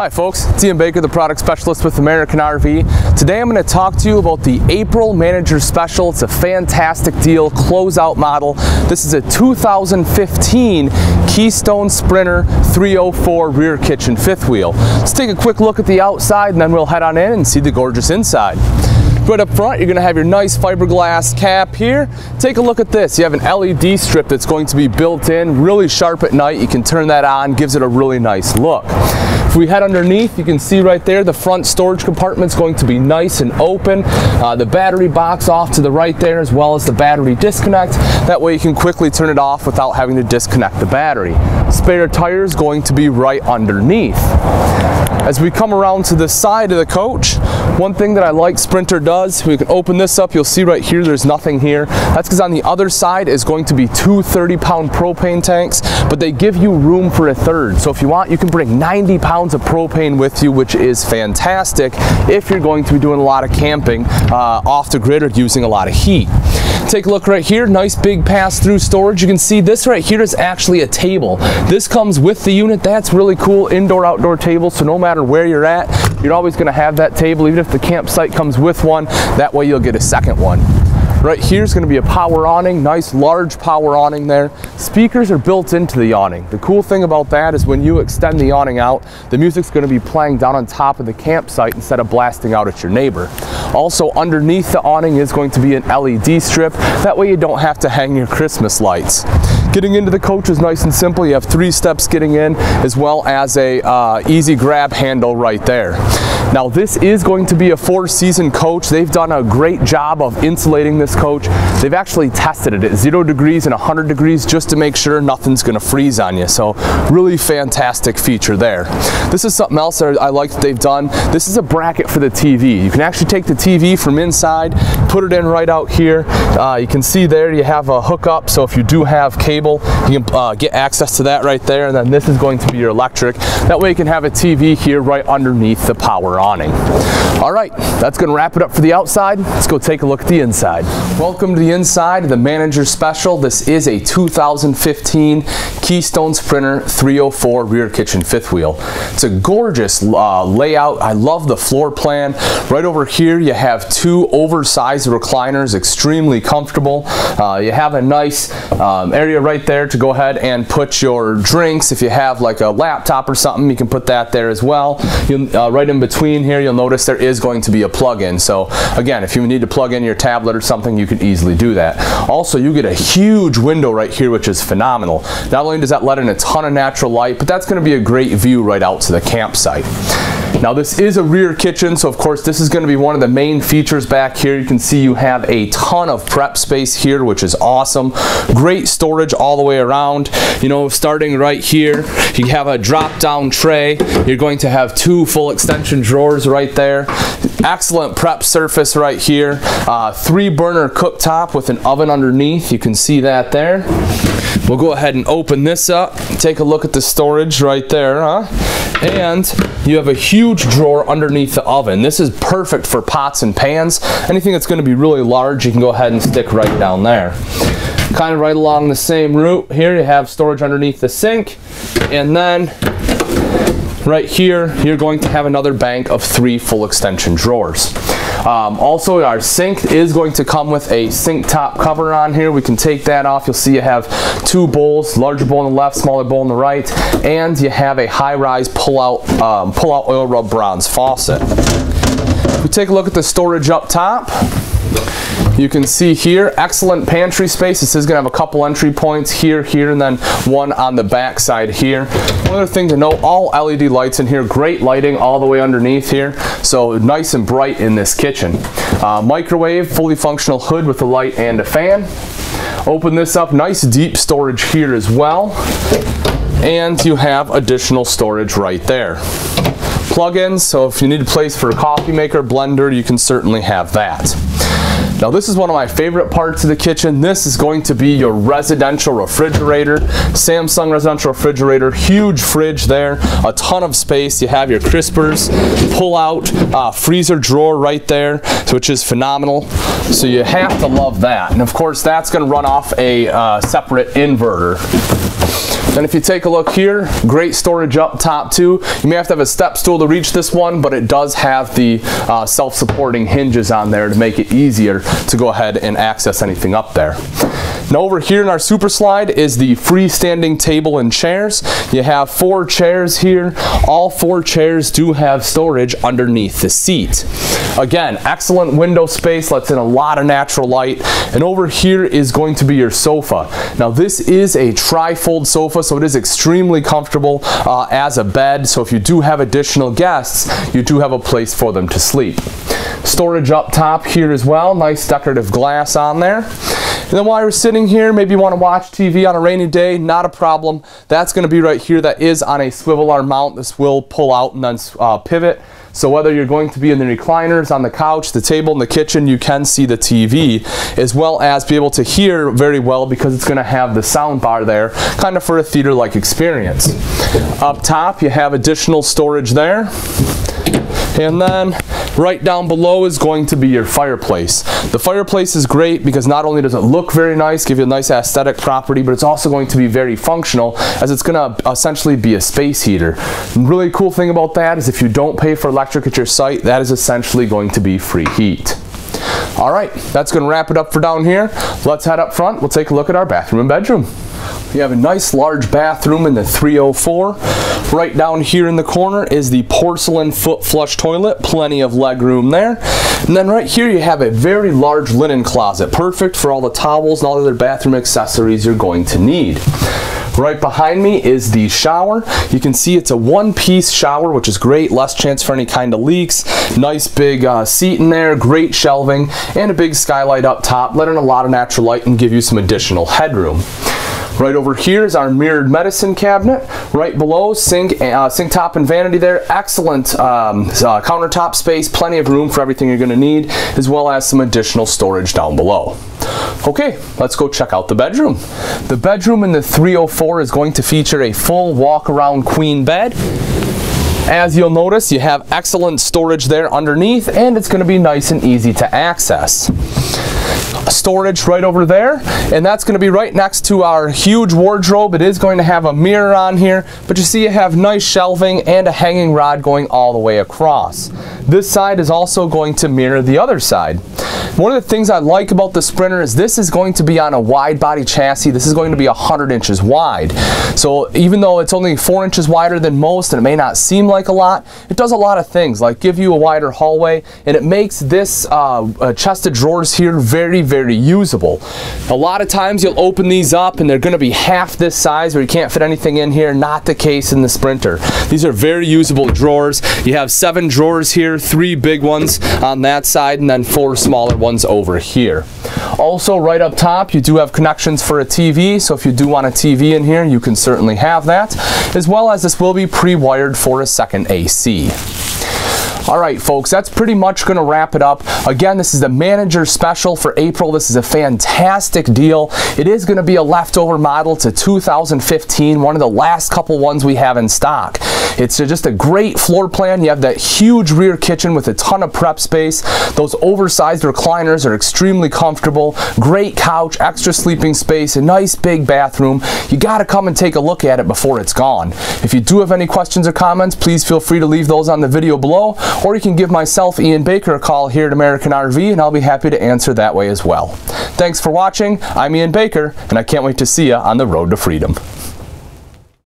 Hi folks, Ian Baker, the product specialist with American RV. Today I'm going to talk to you about the April Manager Special. It's a fantastic deal, closeout model. This is a 2015 Keystone Sprinter 304 rear kitchen fifth wheel. Let's take a quick look at the outside and then we'll head on in and see the gorgeous inside. Right up front, you're gonna have your nice fiberglass cap here. Take a look at this. You have an LED strip that's going to be built in, really sharp at night. You can turn that on, gives it a really nice look. If we head underneath, you can see right there, the front storage compartment is going to be nice and open. Uh, the battery box off to the right there, as well as the battery disconnect. That way you can quickly turn it off without having to disconnect the battery. Spare tire is going to be right underneath. As we come around to the side of the coach, one thing that I like Sprinter does, we can open this up, you'll see right here there's nothing here. That's because on the other side is going to be two 30 pound propane tanks, but they give you room for a third. So if you want, you can bring 90 pounds of propane with you, which is fantastic if you're going to be doing a lot of camping uh, off the grid or using a lot of heat. Take a look right here, nice big pass-through storage. You can see this right here is actually a table. This comes with the unit. That's really cool, indoor-outdoor table, so no matter where you're at, you're always gonna have that table, even if the campsite comes with one, that way you'll get a second one. Right here is going to be a power awning, nice large power awning there. Speakers are built into the awning. The cool thing about that is when you extend the awning out, the music's going to be playing down on top of the campsite instead of blasting out at your neighbor. Also underneath the awning is going to be an LED strip. That way you don't have to hang your Christmas lights. Getting into the coach is nice and simple. You have three steps getting in as well as a uh, easy grab handle right there. Now this is going to be a four season coach. They've done a great job of insulating this coach. They've actually tested it at zero degrees and 100 degrees just to make sure nothing's gonna freeze on you. So really fantastic feature there. This is something else that I like that they've done. This is a bracket for the TV. You can actually take the TV from inside, put it in right out here. Uh, you can see there you have a hookup. So if you do have cable, you can uh, get access to that right there. And then this is going to be your electric. That way you can have a TV here right underneath the power awning. All right, that's gonna wrap it up for the outside. Let's go take a look at the inside. Welcome to the inside, the Manager Special. This is a 2015 Keystone Sprinter 304 rear kitchen fifth wheel. It's a gorgeous uh, layout. I love the floor plan. Right over here, you have two oversized recliners, extremely comfortable. Uh, you have a nice um, area right there to go ahead and put your drinks. If you have like a laptop or something, you can put that there as well. Uh, right in between here, you'll notice there is going to be a plug-in. So again, if you need to plug in your tablet or something, you can easily do that. Also, you get a huge window right here, which is phenomenal. Not only does that let in a ton of natural light, but that's gonna be a great view right out to the campsite. Now this is a rear kitchen, so of course this is going to be one of the main features back here. You can see you have a ton of prep space here, which is awesome. Great storage all the way around. You know, starting right here, you have a drop down tray. You're going to have two full extension drawers right there. Excellent prep surface right here. Uh, three burner cooktop with an oven underneath. You can see that there. We'll go ahead and open this up. Take a look at the storage right there, huh? And you have a huge drawer underneath the oven. This is perfect for pots and pans. Anything that's gonna be really large, you can go ahead and stick right down there. Kind of right along the same route here, you have storage underneath the sink. And then right here, you're going to have another bank of three full extension drawers. Um, also, our sink is going to come with a sink top cover on here. We can take that off. You'll see you have two bowls, larger bowl on the left, smaller bowl on the right, and you have a high-rise pull-out um, pull-out oil rub bronze faucet. If we take a look at the storage up top, you can see here, excellent pantry space. This is gonna have a couple entry points here, here, and then one on the back side here. One other thing to note, all LED lights in here, great lighting all the way underneath here. So nice and bright in this kitchen. Uh, microwave, fully functional hood with a light and a fan. Open this up, nice deep storage here as well. And you have additional storage right there plugins, so if you need a place for a coffee maker, blender, you can certainly have that. Now this is one of my favorite parts of the kitchen. This is going to be your residential refrigerator. Samsung residential refrigerator, huge fridge there, a ton of space. You have your crispers, pull out uh, freezer drawer right there, which is phenomenal. So you have to love that. And of course that's gonna run off a uh, separate inverter. And if you take a look here, great storage up top too. You may have to have a step stool to reach this one, but it does have the uh, self-supporting hinges on there to make it easier to go ahead and access anything up there. Now over here in our super slide is the freestanding table and chairs. You have four chairs here. All four chairs do have storage underneath the seat. Again, excellent window space, lets in a lot of natural light. And over here is going to be your sofa. Now this is a tri-fold sofa, so it is extremely comfortable uh, as a bed. So if you do have additional guests, you do have a place for them to sleep. Storage up top here as well, nice decorative glass on there. And then while you're sitting here, maybe you want to watch TV on a rainy day, not a problem. That's going to be right here. That is on a swivel arm mount. This will pull out and then uh, pivot. So whether you're going to be in the recliners, on the couch, the table, in the kitchen, you can see the TV, as well as be able to hear very well because it's going to have the sound bar there, kind of for a theater-like experience. Up top, you have additional storage there. And then right down below is going to be your fireplace. The fireplace is great because not only does it look very nice, give you a nice aesthetic property, but it's also going to be very functional as it's going to essentially be a space heater. Really cool thing about that is if you don't pay for electric at your site, that is essentially going to be free heat. All right, that's going to wrap it up for down here. Let's head up front. We'll take a look at our bathroom and bedroom. We have a nice large bathroom in the 304. Right down here in the corner is the porcelain foot flush toilet, plenty of leg room there. And then right here you have a very large linen closet, perfect for all the towels and all the other bathroom accessories you're going to need. Right behind me is the shower. You can see it's a one-piece shower, which is great. Less chance for any kind of leaks. Nice big uh, seat in there, great shelving, and a big skylight up top, letting a lot of natural light and give you some additional headroom. Right over here is our mirrored medicine cabinet. Right below, sink, uh, sink top and vanity there. Excellent um, uh, countertop space, plenty of room for everything you're going to need, as well as some additional storage down below. Okay, let's go check out the bedroom. The bedroom in the 304 is going to feature a full walk-around queen bed. As you'll notice, you have excellent storage there underneath, and it's going to be nice and easy to access storage right over there. And that's going to be right next to our huge wardrobe. It is going to have a mirror on here but you see you have nice shelving and a hanging rod going all the way across. This side is also going to mirror the other side one of the things I like about the Sprinter is this is going to be on a wide body chassis this is going to be 100 inches wide so even though it's only four inches wider than most and it may not seem like a lot it does a lot of things like give you a wider hallway and it makes this uh, chest of drawers here very very usable. A lot of times you'll open these up and they're going to be half this size where you can't fit anything in here. Not the case in the Sprinter. These are very usable drawers. You have seven drawers here, three big ones on that side and then four smaller ones over here. Also right up top you do have connections for a TV so if you do want a TV in here you can certainly have that as well as this will be pre-wired for a second AC. All right, folks, that's pretty much going to wrap it up. Again, this is the manager special for April. This is a fantastic deal. It is going to be a leftover model to 2015, one of the last couple ones we have in stock. It's just a great floor plan. You have that huge rear kitchen with a ton of prep space. Those oversized recliners are extremely comfortable. Great couch, extra sleeping space, a nice big bathroom. You got to come and take a look at it before it's gone. If you do have any questions or comments, please feel free to leave those on the video below or you can give myself, Ian Baker, a call here at American RV, and I'll be happy to answer that way as well. Thanks for watching. I'm Ian Baker, and I can't wait to see you on the road to freedom.